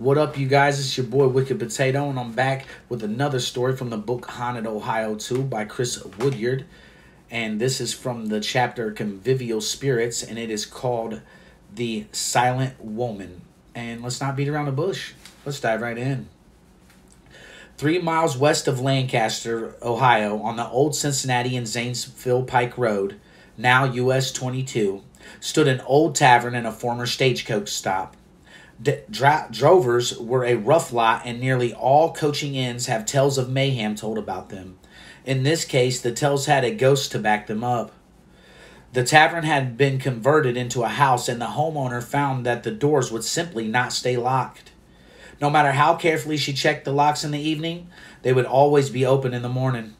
What up, you guys? It's your boy Wicked Potato, and I'm back with another story from the book Haunted Ohio 2 by Chris Woodyard. And this is from the chapter Convivial Spirits, and it is called The Silent Woman. And let's not beat around the bush. Let's dive right in. Three miles west of Lancaster, Ohio, on the old Cincinnati and Zanesville Pike Road, now US 22, stood an old tavern and a former stagecoach stop. Dra- drovers were a rough lot, and nearly all coaching inns have tales of mayhem told about them. In this case, the tales had a ghost to back them up. The tavern had been converted into a house, and the homeowner found that the doors would simply not stay locked. No matter how carefully she checked the locks in the evening, they would always be open in the morning.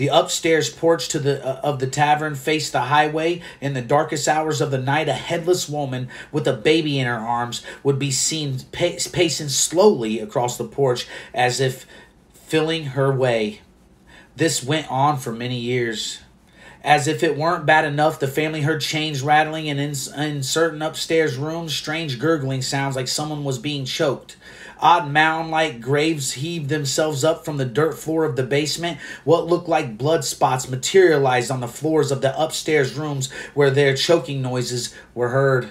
The upstairs porch to the uh, of the tavern faced the highway. In the darkest hours of the night, a headless woman with a baby in her arms would be seen pacing slowly across the porch as if filling her way. This went on for many years. As if it weren't bad enough, the family heard chains rattling, and in, in certain upstairs rooms, strange gurgling sounds like someone was being choked. Odd mound like graves heaved themselves up from the dirt floor of the basement. What looked like blood spots materialized on the floors of the upstairs rooms where their choking noises were heard.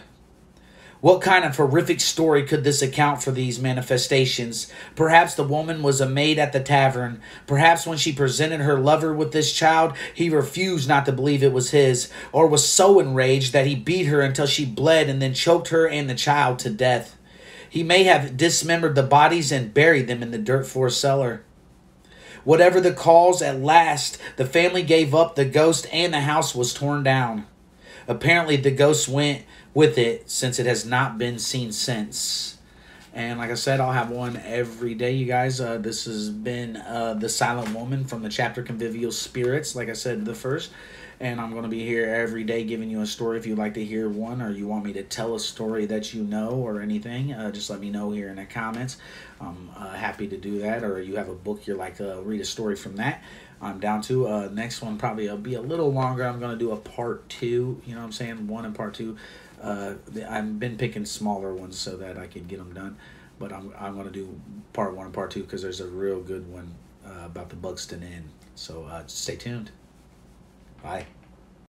What kind of horrific story could this account for these manifestations? Perhaps the woman was a maid at the tavern. Perhaps when she presented her lover with this child, he refused not to believe it was his, or was so enraged that he beat her until she bled and then choked her and the child to death. He may have dismembered the bodies and buried them in the dirt floor cellar. Whatever the cause, at last the family gave up the ghost and the house was torn down. Apparently, the ghost went with it since it has not been seen since. And like I said, I'll have one every day, you guys. Uh, this has been uh, The Silent Woman from the chapter Convivial Spirits, like I said, the first and I'm going to be here every day giving you a story. If you'd like to hear one or you want me to tell a story that you know or anything, uh, just let me know here in the comments. I'm uh, happy to do that. Or you have a book you're like, uh, read a story from that. I'm down to. Uh, next one probably will be a little longer. I'm going to do a part two. You know what I'm saying? One and part two. Uh, I've been picking smaller ones so that I can get them done. But I'm, I'm going to do part one and part two because there's a real good one uh, about the Buxton Inn. So uh, stay tuned. Bye.